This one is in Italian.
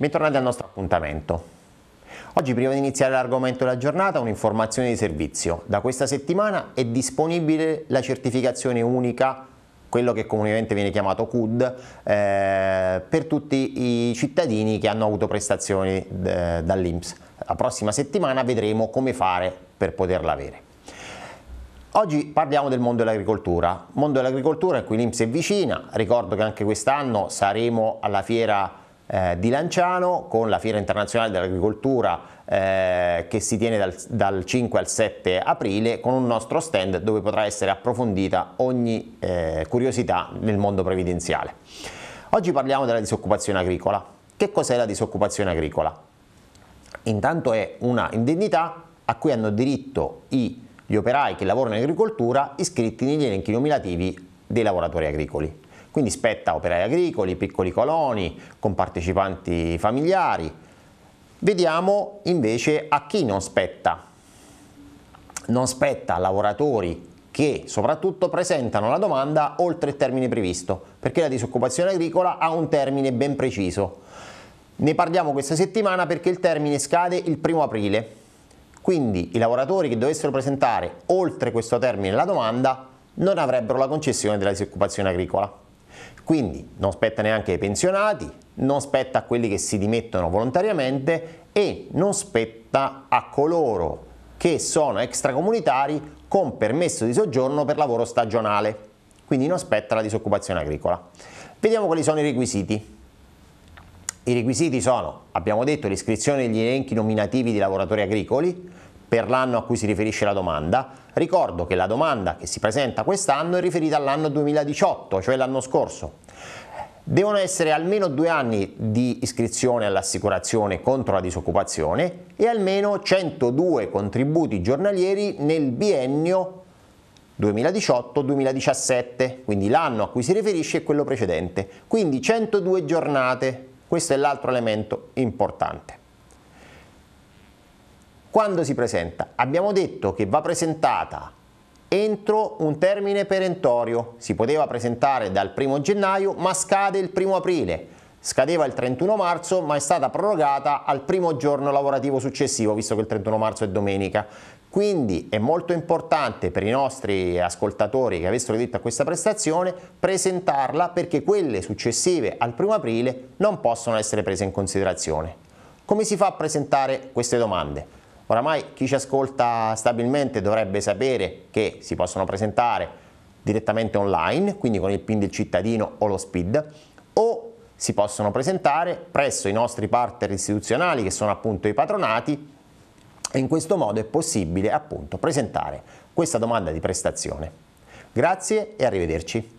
Bentornati al nostro appuntamento. Oggi prima di iniziare l'argomento della giornata un'informazione di servizio. Da questa settimana è disponibile la certificazione unica quello che comunemente viene chiamato CUD, eh, per tutti i cittadini che hanno avuto prestazioni eh, dall'Inps. La prossima settimana vedremo come fare per poterla avere. Oggi parliamo del mondo dell'agricoltura, mondo dell'agricoltura in cui l'Inps è vicina, ricordo che anche quest'anno saremo alla fiera eh, di Lanciano con la Fiera Internazionale dell'Agricoltura eh, che si tiene dal, dal, 5 al 7 aprile con un nostro stand dove potrà essere approfondita ogni eh, curiosità nel mondo previdenziale. Oggi parliamo della disoccupazione agricola. Che cos'è la disoccupazione agricola? Intanto è una indennità a cui hanno diritto i, gli operai che lavorano in agricoltura iscritti negli elenchi nominativi dei lavoratori agricoli. Quindi spetta operai agricoli, piccoli coloni, con partecipanti familiari. Vediamo invece a chi non spetta. Non spetta a lavoratori che soprattutto presentano la domanda oltre il termine previsto, perché la disoccupazione agricola ha un termine ben preciso. Ne parliamo questa settimana perché il termine scade il primo aprile, quindi i lavoratori che dovessero presentare oltre questo termine la domanda non avrebbero la concessione della disoccupazione agricola. Quindi non spetta neanche ai pensionati, non spetta a quelli che si dimettono volontariamente e non spetta a coloro che sono extracomunitari con permesso di soggiorno per lavoro stagionale. Quindi non spetta la disoccupazione agricola. Vediamo quali sono i requisiti. I requisiti sono, abbiamo detto, l'iscrizione negli elenchi nominativi di lavoratori agricoli, per l'anno a cui si riferisce la domanda. Ricordo che la domanda che si presenta quest'anno è riferita all'anno 2018, cioè l'anno scorso. Devono essere almeno due anni di iscrizione all'assicurazione contro la disoccupazione e almeno 102 contributi giornalieri nel biennio 2018-2017, quindi l'anno a cui si riferisce è quello precedente, quindi 102 giornate, questo è l'altro elemento importante. Quando si presenta? Abbiamo detto che va presentata entro un termine perentorio, si poteva presentare dal 1 gennaio ma scade il 1 aprile, scadeva il 31 marzo ma è stata prorogata al primo giorno lavorativo successivo visto che il 31 marzo è domenica. Quindi è molto importante per i nostri ascoltatori che avessero diritto a questa prestazione presentarla perché quelle successive al 1 aprile non possono essere prese in considerazione. Come si fa a presentare queste domande? Oramai chi ci ascolta stabilmente dovrebbe sapere che si possono presentare direttamente online, quindi con il PIN del cittadino o lo SPID, o si possono presentare presso i nostri partner istituzionali che sono appunto i patronati e in questo modo è possibile appunto presentare questa domanda di prestazione. Grazie e arrivederci.